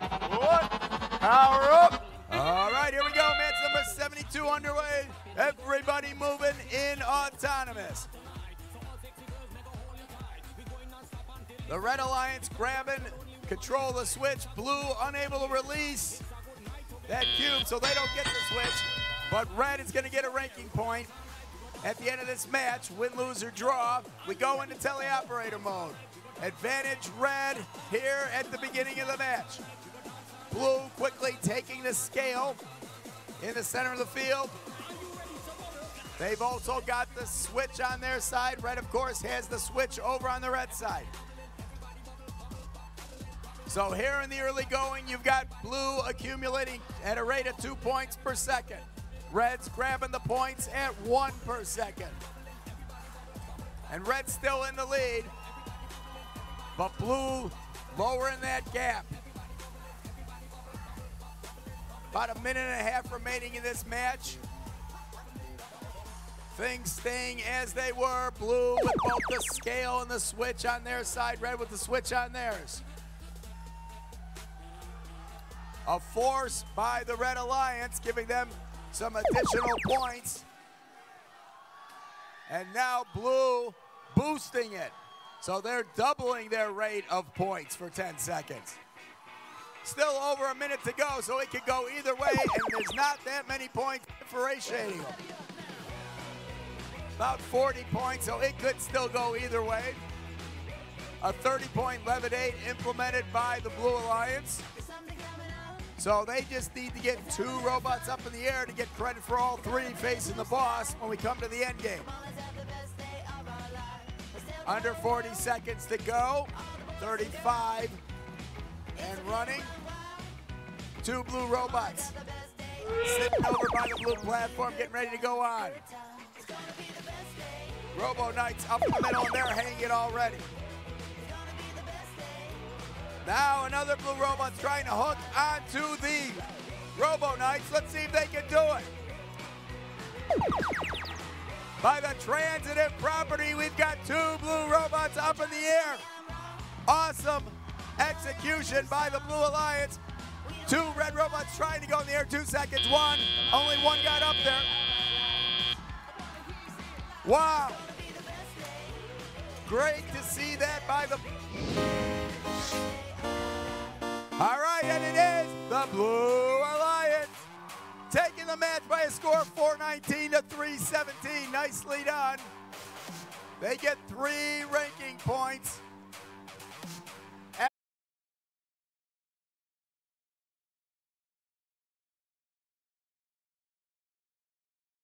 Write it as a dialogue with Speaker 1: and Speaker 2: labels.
Speaker 1: What? Power up. All right, here we go. Match number 72 underway. Everybody moving in autonomous. The Red Alliance grabbing control the switch. Blue unable to release that cube, so they don't get the switch. But Red is going to get a ranking point at the end of this match. Win, lose, or draw. We go into teleoperator mode. Advantage Red here at the beginning of the match. Blue quickly taking the scale in the center of the field. They've also got the switch on their side. Red, of course, has the switch over on the red side. So here in the early going, you've got blue accumulating at a rate of two points per second. Red's grabbing the points at one per second. And red's still in the lead, but blue lowering that gap. About a minute and a half remaining in this match. Things staying as they were. Blue with both the scale and the switch on their side. Red with the switch on theirs. A force by the Red Alliance, giving them some additional points. And now Blue boosting it. So they're doubling their rate of points for 10 seconds. Still over a minute to go, so it could go either way, and there's not that many points differentiating them. About 40 points, so it could still go either way. A 30-point levitate implemented by the Blue Alliance. So they just need to get two robots up in the air to get credit for all three facing the boss when we come to the end game. Under 40 seconds to go. 35 and running. Two blue robots sitting over by the blue platform, getting ready to go on. Robo Knights up in the middle, and they're hanging it already. Now another blue robot trying to hook onto the Robo Knights. Let's see if they can do it. By the transitive property, we've got two blue robots up in the air. Awesome execution by the Blue Alliance. Two red robots trying to go in the air, two seconds, one. Only one got up there. Wow. Great to see that by the... All right, and it is the Blue Alliance taking the match by a score of 419 to 317. Nicely done. They get three ranking points.